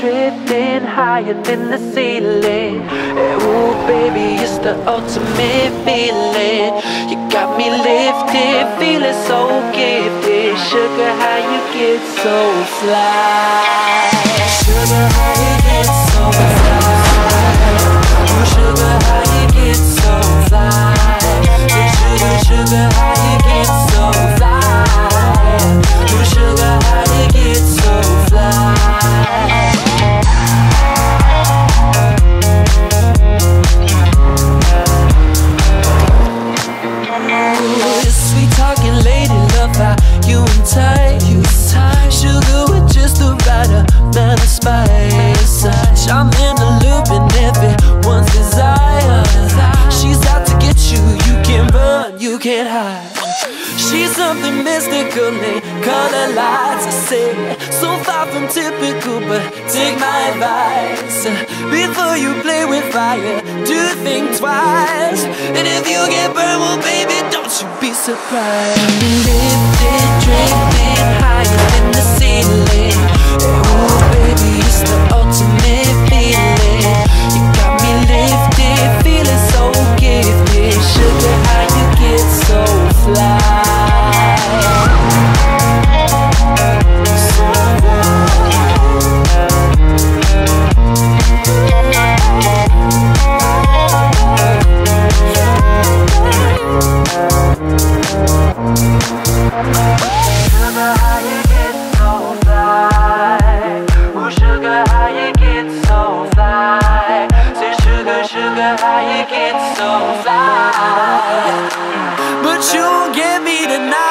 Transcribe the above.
Drifting higher than the ceiling. And ooh, baby, it's the ultimate feeling. You got me lifted, feeling so gifted. Sugar, how you get so fly? Sugar, how you get so fly? Ooh, sugar, how you get so you. Sugar with just amount of spice. I'm in the loop and everyone's desire. She's out to get you. You can't run, you can't hide. She's something mystical, color lights. I say so far from typical, but take my advice. Before you play with fire, do think twice. And if you get burned, well, baby, don't you be surprised. Lifted sugar, how you get so fly? Say sugar, sugar, how you get so fly? But you give me tonight.